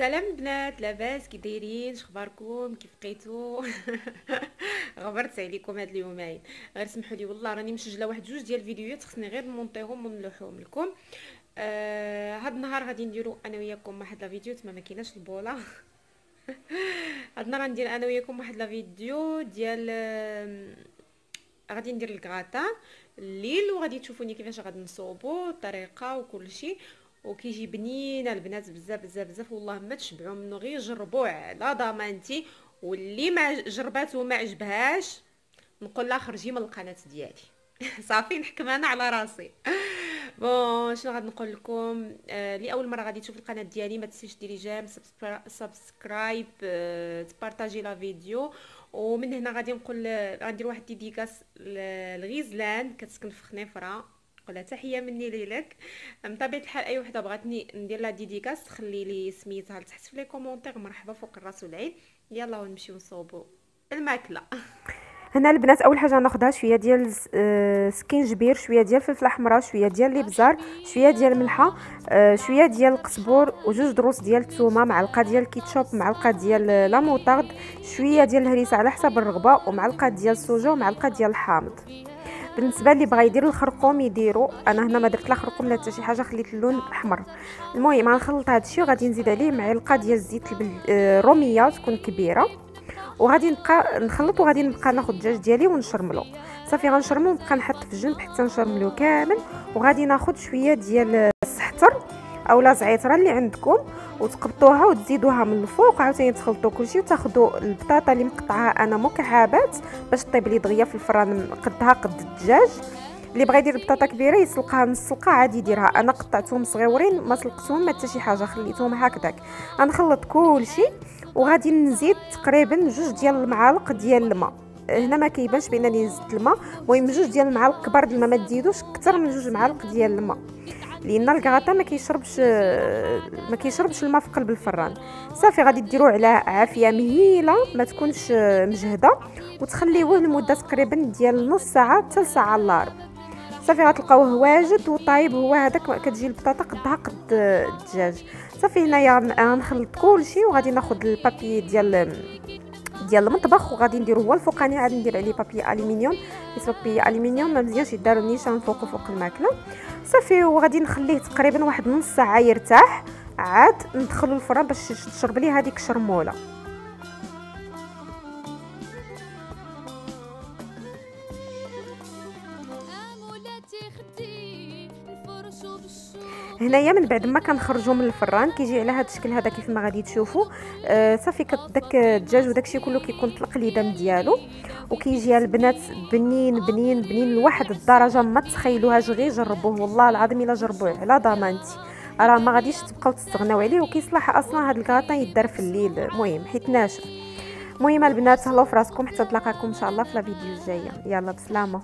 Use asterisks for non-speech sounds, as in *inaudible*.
سلام البنات لاباس كي دايرين؟ شخباركم كيف بقيتو؟ *laughs* غبرت عليكم هاد اليومين. غير سمحوا لي والله راني مسجلة واحد جوج ديال الفيديوهات خصني غير نمونطيهم ونلوحهم لكم. آه هاد النهار غادي نديرو أنا وياكم واحد لا فيديو تما ما كايناش البوله *laughs* هاد النهار غندير أنا وياكم واحد لا فيديو ديال غادي ندير الكغاتان الليل وغادي تشوفوني كيفاش غادي نصوبو الطريقة وكل شيء وكيجي بنين البنات بزاف بزاف بزاف والله ما تشبعوا منه غير جربوه على ضمانتي. واللي ما جرباتو وما عجبهاش نقول لها خرجي من القناة ديالي. *laughs* صافي نحكم أنا على راسي. bon شنو غادي نقول لكم؟ آه لأول مرة غادي تشوف القناة ديالي ما تنسيش ديري j'aime subscribe آه تبارطاجي la vidéo. ومن هنا غادي نقول غندير واحد dédicace لغيزلان كتسكن في خنيفرة. نقولها تحيه مني ليلك. من طبيعة الحال أي وحدة بغاتني ندير لها dédicace خلي لي سميتها لتحت في les commentaires. مرحبا فوق الراس والعين. يلا ونمشيو نصوبو. الماكلة. هنا البنات أول حاجة ناخذها شوية ديال آه، سكينجبير شوية ديال فلفله حمراء شوية ديال الابزار شوية ديال الملحه آه، شوية ديال القزبور وجوج دروس ديال الثومه معلقة ديال الكيتشوب معلقة ديال لا شوية ديال الهريسة على حسب الرغبة ومعلقة ديال السوجه ومعلقة ديال الحامض بالنسبة اللي بغا يدير الخرقوم يديروا أنا هنا ما درت لا خرقوم لا حتى شي حاجة خليت اللون أحمر. المهم غنخلط هذا الشيء وغادي نزيد عليه معلقه ديال الزيت الروميه آه، تكون كبيرة. وغادي نبقى نخلط وغادي نبقى ناخذ الدجاج ديالي ونشرملو. صافي غنشرمو ونبقى نحط في الجنب حتى نشرملو كامل. وغادي ناخذ شوية ديال أولا زعيتره اللي عندكم وتقبطوها وتزيدوها من الفوق عاوتاني تخلطوا كلشي وتاخذوا البطاطا اللي مقطعاها أنا مكعبات باش طيب لي دغيا في الفران قدها قد الدجاج. اللي بغى يدير البطاطا كبيرة يسلقها نص سلقة عادي يديرها. أنا قطعتهم صغيورين ما سلقتهم حتى شي حاجة خليتهم هكذاك. غنخلط كلشي وغادي نزيد تقريبا جوج ديال المعالق ديال الماء. هنا ما كيبانش بأنني زدت الماء المهم جوج ديال المعالق كبار ديال الماء ما تزيدوش أكثر من جوج معالق ديال الماء. لأن الكغاطا ما كيشربش ما كيشربش الماء في قلب الفران. صافي غادي ديروه على عافية مهيلة ما تكونش مجهدة وتخليوه لمدة تقريبا ديال نص ساعة حتى ساعه الا ربع صافي غتلقاوه واجد وطايب. هو هذاك كتجي البطاطا قدها قد الدجاج. صافي هنايا غنخلط كلشي وغادي ناخذ البابي ديال ديال المطبخ وغادي نديرو هو الفوقاني عاد ندير عليه بابي الومنيوم حيت بابي الومنيوم ما مزيانش يدارو نيشان فوق فوق الماكلة. صافي وغادي نخليه تقريبا واحد نص ساعة يرتاح. عاد ندخلو الفران باش تشرب ليه هذيك الشرمولة. هنايا من بعد ما كنخرجوا من الفران كيجي على هذا الشكل هذا كيف ما غادي تشوفوا. آه صافي داك الدجاج وداكشي كله كيكون طلق اليدام ديالو. وكيجي البنات بنين بنين بنين لواحد الدرجة ما تخيلوهاش غير جربوه. والله العظيم إلا جربوه على ضمانتي. راه ما غاديش تبقاو تستغناو عليه وكيصلح أصلا هذا الكاطان يدار في الليل. المهم حيت ناشف. المهم البنات هلاو فراسكم حتى نتلاقاكم إن شاء الله في لا فيديو الجاية. يلا بسلامة.